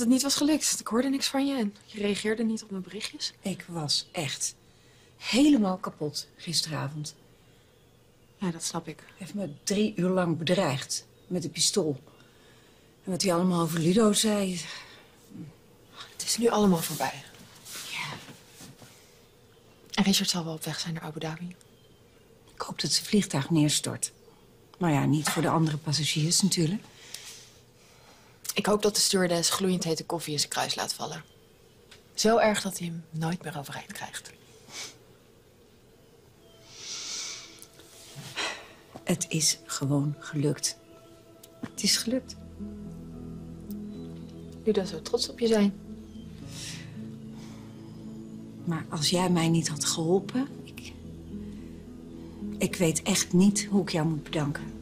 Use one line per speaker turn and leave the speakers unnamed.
het niet was gelukt. Ik hoorde niks van je en je reageerde niet op mijn berichtjes.
Ik was echt helemaal kapot gisteravond.
Ja, dat snap ik.
Hij heeft me drie uur lang bedreigd met een pistool. En wat hij allemaal over Ludo zei...
Het is nu allemaal voorbij.
Ja,
En Richard zal wel op weg zijn naar Abu Dhabi.
ik hoop dat zijn vliegtuig neerstort. Maar ja, niet voor de andere passagiers natuurlijk.
Ik hoop dat de stewardess gloeiend hete koffie in zijn kruis laat vallen. Zo erg dat hij hem nooit meer overeind krijgt.
Het is gewoon gelukt. Het is gelukt.
Ludo zou trots op je zijn.
Maar als jij mij niet had geholpen... Ik, ik weet echt niet hoe ik jou moet bedanken.